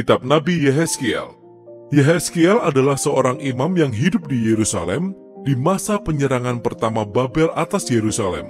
Kitab Nabi Yehezkiel Yehezkiel adalah seorang imam yang hidup di Yerusalem di masa penyerangan pertama Babel atas Yerusalem.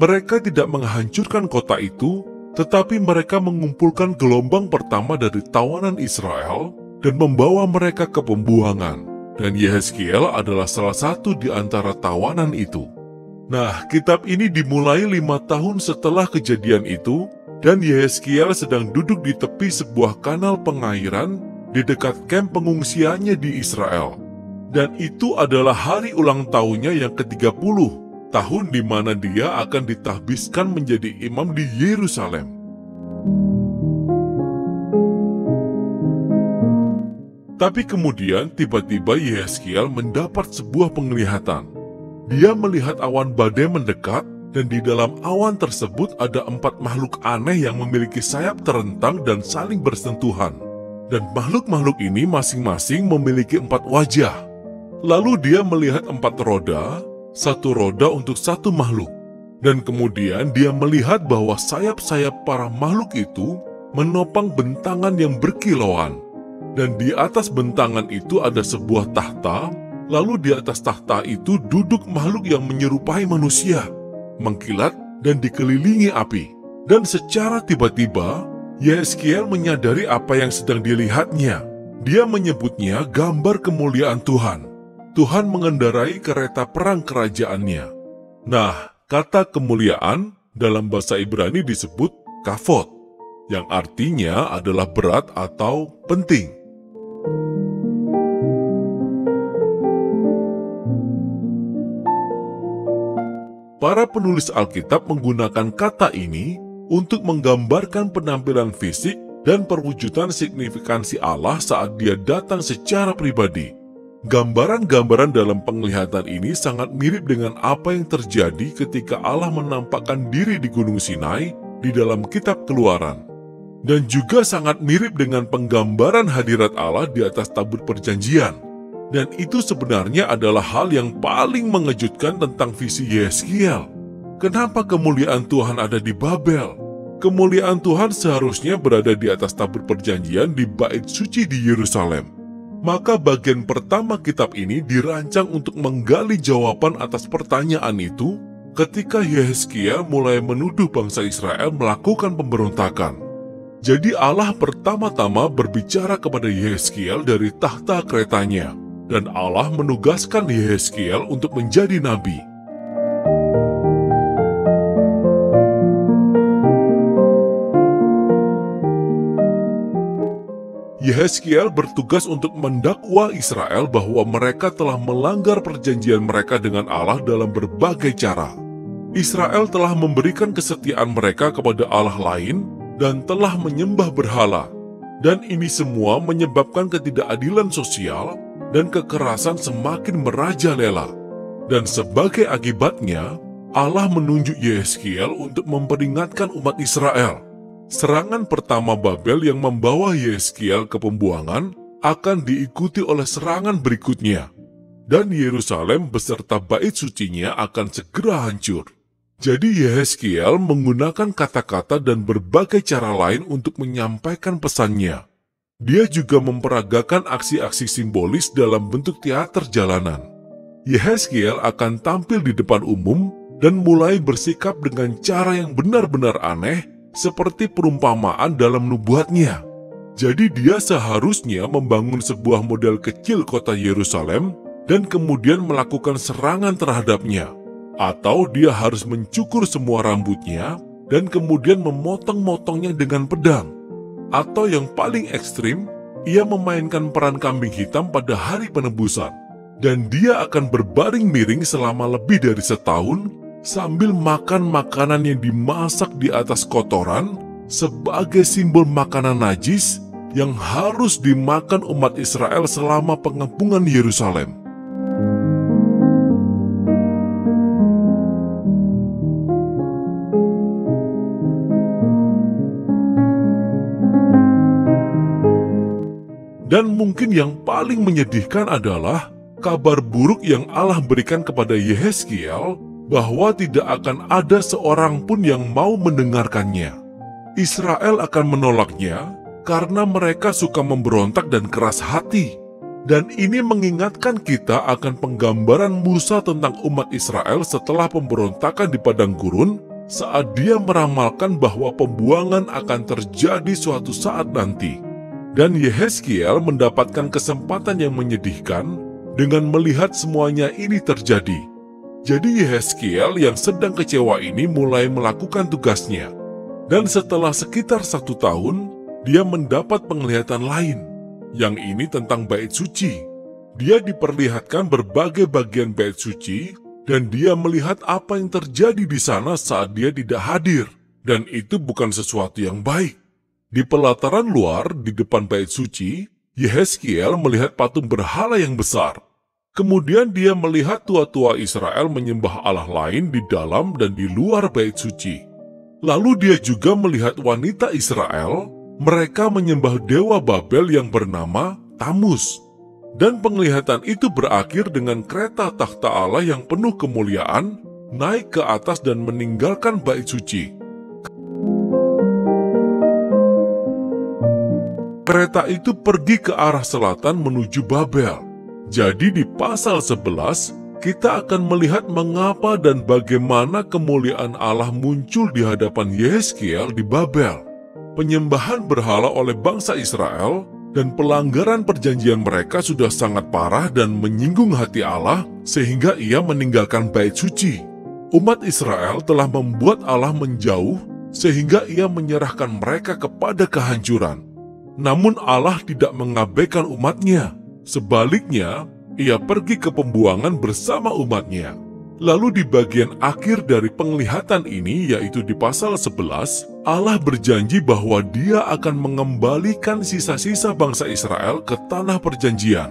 Mereka tidak menghancurkan kota itu, tetapi mereka mengumpulkan gelombang pertama dari tawanan Israel dan membawa mereka ke pembuangan. Dan Yehezkiel adalah salah satu di antara tawanan itu. Nah, kitab ini dimulai lima tahun setelah kejadian itu, dan Yehezkiel sedang duduk di tepi sebuah kanal pengairan di dekat kamp pengungsiannya di Israel. Dan itu adalah hari ulang tahunnya yang ke-30, tahun di mana dia akan ditahbiskan menjadi imam di Yerusalem. Tapi kemudian tiba-tiba Yeskiel mendapat sebuah penglihatan. Dia melihat awan badai mendekat dan di dalam awan tersebut ada empat makhluk aneh yang memiliki sayap terentang dan saling bersentuhan. Dan makhluk-makhluk ini masing-masing memiliki empat wajah. Lalu dia melihat empat roda, satu roda untuk satu makhluk. Dan kemudian dia melihat bahwa sayap-sayap para makhluk itu menopang bentangan yang berkilauan. Dan di atas bentangan itu ada sebuah tahta, lalu di atas tahta itu duduk makhluk yang menyerupai manusia, mengkilat dan dikelilingi api. Dan secara tiba-tiba, Yeskiel menyadari apa yang sedang dilihatnya. Dia menyebutnya gambar kemuliaan Tuhan. Tuhan mengendarai kereta perang kerajaannya. Nah, kata kemuliaan dalam bahasa Ibrani disebut kafot, yang artinya adalah berat atau penting. Para penulis Alkitab menggunakan kata ini untuk menggambarkan penampilan fisik dan perwujudan signifikansi Allah saat dia datang secara pribadi. Gambaran-gambaran dalam penglihatan ini sangat mirip dengan apa yang terjadi ketika Allah menampakkan diri di Gunung Sinai di dalam kitab keluaran. Dan juga sangat mirip dengan penggambaran hadirat Allah di atas tabut perjanjian. Dan itu sebenarnya adalah hal yang paling mengejutkan tentang visi Yeskiel. Kenapa kemuliaan Tuhan ada di Babel? Kemuliaan Tuhan seharusnya berada di atas tabut perjanjian di bait suci di Yerusalem. Maka bagian pertama kitab ini dirancang untuk menggali jawaban atas pertanyaan itu ketika Yehezkiel mulai menuduh bangsa Israel melakukan pemberontakan. Jadi Allah pertama-tama berbicara kepada Yehezkiel dari tahta keretanya, dan Allah menugaskan Yehezkiel untuk menjadi nabi. Yehezkiel bertugas untuk mendakwa Israel bahwa mereka telah melanggar perjanjian mereka dengan Allah dalam berbagai cara. Israel telah memberikan kesetiaan mereka kepada Allah lain dan telah menyembah berhala. Dan ini semua menyebabkan ketidakadilan sosial dan kekerasan semakin merajalela. Dan sebagai akibatnya, Allah menunjuk Yehezkiel untuk memperingatkan umat Israel Serangan pertama Babel yang membawa Yeskiel ke pembuangan akan diikuti oleh serangan berikutnya, dan Yerusalem beserta bait sucinya akan segera hancur. Jadi Yeskiel menggunakan kata-kata dan berbagai cara lain untuk menyampaikan pesannya. Dia juga memperagakan aksi-aksi simbolis dalam bentuk teater jalanan. Yeskiel akan tampil di depan umum dan mulai bersikap dengan cara yang benar-benar aneh seperti perumpamaan dalam nubuatnya. Jadi dia seharusnya membangun sebuah model kecil kota Yerusalem dan kemudian melakukan serangan terhadapnya. Atau dia harus mencukur semua rambutnya dan kemudian memotong-motongnya dengan pedang. Atau yang paling ekstrim, ia memainkan peran kambing hitam pada hari penebusan. Dan dia akan berbaring miring selama lebih dari setahun sambil makan makanan yang dimasak di atas kotoran sebagai simbol makanan najis yang harus dimakan umat Israel selama pengepungan Yerusalem. Dan mungkin yang paling menyedihkan adalah kabar buruk yang Allah berikan kepada Yehezkiel bahwa tidak akan ada seorang pun yang mau mendengarkannya. Israel akan menolaknya karena mereka suka memberontak dan keras hati. Dan ini mengingatkan kita akan penggambaran Musa tentang umat Israel setelah pemberontakan di padang gurun saat dia meramalkan bahwa pembuangan akan terjadi suatu saat nanti. Dan Yehezkiel mendapatkan kesempatan yang menyedihkan dengan melihat semuanya ini terjadi. Jadi Yehezkiel yang sedang kecewa ini mulai melakukan tugasnya. Dan setelah sekitar satu tahun, dia mendapat penglihatan lain yang ini tentang bait suci. Dia diperlihatkan berbagai bagian bait suci dan dia melihat apa yang terjadi di sana saat dia tidak hadir. Dan itu bukan sesuatu yang baik. Di pelataran luar, di depan bait suci, Yehezkiel melihat patung berhala yang besar. Kemudian dia melihat tua-tua Israel menyembah Allah lain di dalam dan di luar bait suci. Lalu dia juga melihat wanita Israel mereka menyembah dewa Babel yang bernama Tamus. Dan penglihatan itu berakhir dengan kereta takhta Allah yang penuh kemuliaan naik ke atas dan meninggalkan bait suci. Kereta itu pergi ke arah selatan menuju Babel. Jadi di pasal 11, kita akan melihat mengapa dan bagaimana kemuliaan Allah muncul di hadapan Yeskiel di Babel penyembahan berhala oleh bangsa Israel dan pelanggaran perjanjian mereka sudah sangat parah dan menyinggung hati Allah sehingga ia meninggalkan bait suci. Umat Israel telah membuat Allah menjauh sehingga ia menyerahkan mereka kepada kehancuran. Namun Allah tidak mengabaikan umatnya. Sebaliknya, ia pergi ke pembuangan bersama umatnya. Lalu di bagian akhir dari penglihatan ini, yaitu di pasal 11, Allah berjanji bahwa dia akan mengembalikan sisa-sisa bangsa Israel ke tanah perjanjian.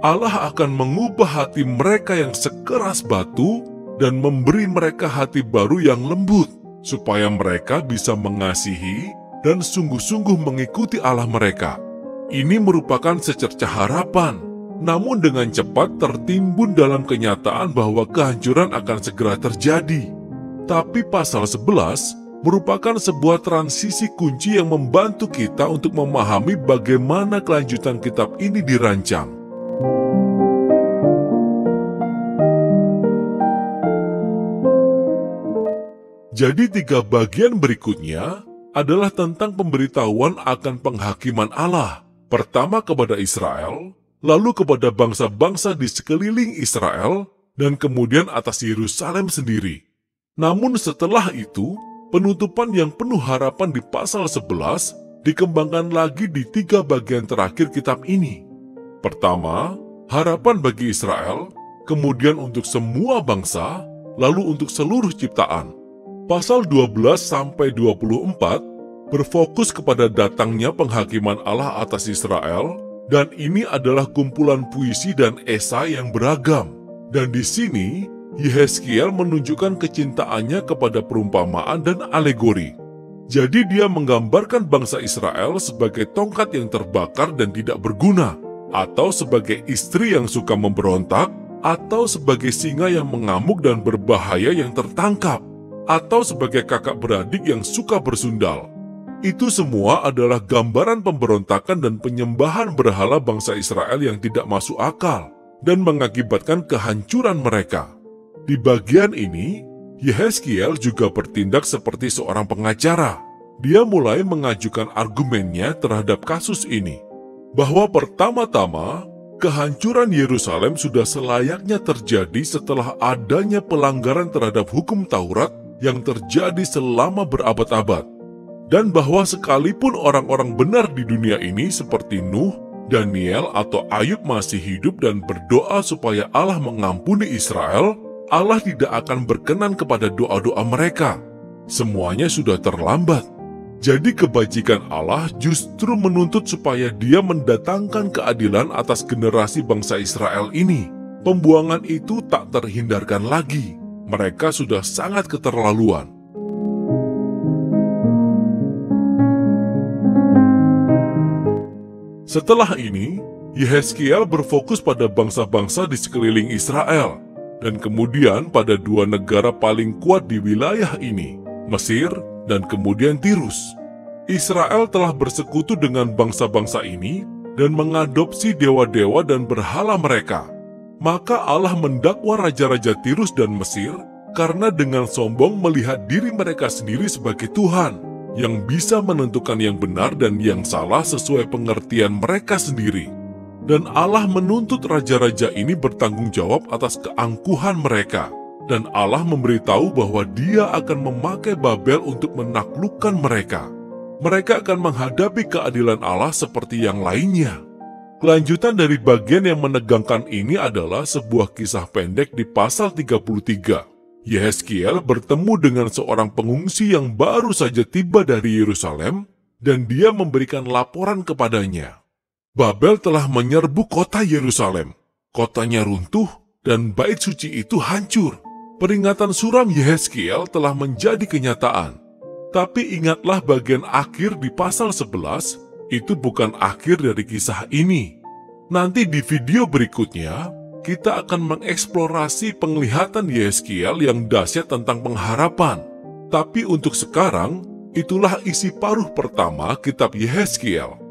Allah akan mengubah hati mereka yang sekeras batu dan memberi mereka hati baru yang lembut, supaya mereka bisa mengasihi dan sungguh-sungguh mengikuti Allah mereka. Ini merupakan secercah harapan namun dengan cepat tertimbun dalam kenyataan bahwa kehancuran akan segera terjadi. Tapi pasal 11 merupakan sebuah transisi kunci yang membantu kita untuk memahami bagaimana kelanjutan kitab ini dirancang. Jadi tiga bagian berikutnya adalah tentang pemberitahuan akan penghakiman Allah. Pertama kepada Israel, lalu kepada bangsa-bangsa di sekeliling Israel, dan kemudian atas Yerusalem sendiri. Namun setelah itu, penutupan yang penuh harapan di pasal 11 dikembangkan lagi di tiga bagian terakhir kitab ini. Pertama, harapan bagi Israel, kemudian untuk semua bangsa, lalu untuk seluruh ciptaan. Pasal 12 sampai 24 berfokus kepada datangnya penghakiman Allah atas Israel dan ini adalah kumpulan puisi dan esai yang beragam. Dan di sini, Yehezkiel menunjukkan kecintaannya kepada perumpamaan dan alegori. Jadi dia menggambarkan bangsa Israel sebagai tongkat yang terbakar dan tidak berguna, atau sebagai istri yang suka memberontak, atau sebagai singa yang mengamuk dan berbahaya yang tertangkap, atau sebagai kakak beradik yang suka bersundal. Itu semua adalah gambaran pemberontakan dan penyembahan berhala bangsa Israel yang tidak masuk akal dan mengakibatkan kehancuran mereka. Di bagian ini, Yehezkiel juga bertindak seperti seorang pengacara. Dia mulai mengajukan argumennya terhadap kasus ini, bahwa pertama-tama kehancuran Yerusalem sudah selayaknya terjadi setelah adanya pelanggaran terhadap hukum Taurat yang terjadi selama berabad-abad dan bahwa sekalipun orang-orang benar di dunia ini seperti Nuh, Daniel, atau Ayub masih hidup dan berdoa supaya Allah mengampuni Israel, Allah tidak akan berkenan kepada doa-doa mereka. Semuanya sudah terlambat. Jadi kebajikan Allah justru menuntut supaya dia mendatangkan keadilan atas generasi bangsa Israel ini. Pembuangan itu tak terhindarkan lagi. Mereka sudah sangat keterlaluan. Setelah ini, Yehezkiel berfokus pada bangsa-bangsa di sekeliling Israel, dan kemudian pada dua negara paling kuat di wilayah ini, Mesir dan kemudian Tirus. Israel telah bersekutu dengan bangsa-bangsa ini dan mengadopsi dewa-dewa dan berhala mereka. Maka Allah mendakwa raja-raja Tirus dan Mesir karena dengan sombong melihat diri mereka sendiri sebagai Tuhan yang bisa menentukan yang benar dan yang salah sesuai pengertian mereka sendiri. Dan Allah menuntut raja-raja ini bertanggung jawab atas keangkuhan mereka. Dan Allah memberitahu bahwa dia akan memakai Babel untuk menaklukkan mereka mereka akan menghadapi keadilan Allah seperti yang lainnya. Kelanjutan dari bagian yang menegangkan ini adalah sebuah kisah pendek di pasal 33. Yehezkiel bertemu dengan seorang pengungsi yang baru saja tiba dari Yerusalem dan dia memberikan laporan kepadanya. Babel telah menyerbu kota Yerusalem. Kotanya runtuh dan bait suci itu hancur. Peringatan suram Yehezkiel telah menjadi kenyataan. Tapi ingatlah bagian akhir di pasal 11, itu bukan akhir dari kisah ini. Nanti di video berikutnya, kita akan mengeksplorasi penglihatan Yeskiel yang dahsyat tentang pengharapan. Tapi untuk sekarang, itulah isi paruh pertama kitab Yeskiel.